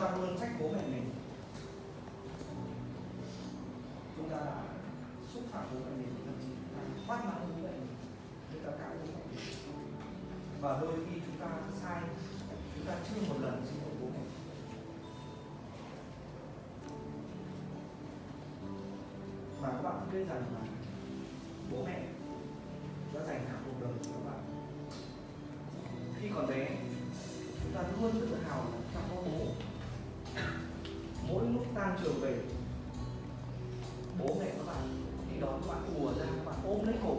ta luôn trách bố mẹ mình. Chúng ta đã xúc phạm bố mẹ mình, thậm chí là thoát mặt bố mẹ mình. Chúng ta cãi bố mẹ mình. Và đôi khi chúng ta sai, chúng ta chưa một lần xin lỗi bố mẹ mà các bạn biết rằng là bố mẹ đã dành cả cuộc đời cho các bạn. Khi còn bé, chúng ta luôn tự hào là chúng tan trường về. Bố mẹ các bạn đi đón các bạn, ùa ra các bạn ôm lấy cổ